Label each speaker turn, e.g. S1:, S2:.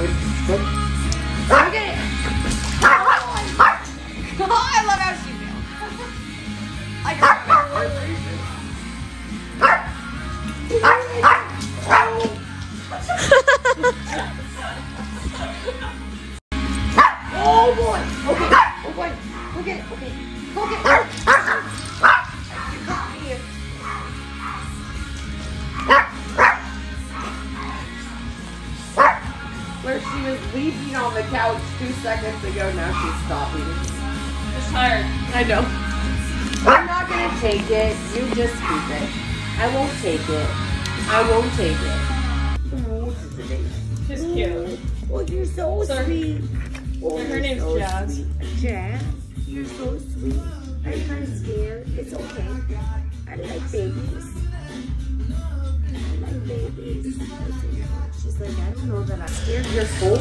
S1: At it. Oh, I love how she. I got Oh boy! Okay, oh boy! Go get okay. Where she was leaping on the couch two seconds ago, now she's stopping.
S2: Just tired.
S1: I know. I'm not gonna take it. You just keep it. I won't take it. I won't take it. What's the name?
S2: She's cute.
S1: Oh, you're so
S2: Sorry.
S1: sweet. Oh,
S2: Her name's
S1: so
S2: Jazz.
S1: sweet. Jazz, you're so sweet. I'm kind of scared. It's okay. I like babies. didn't know that I scared your soul.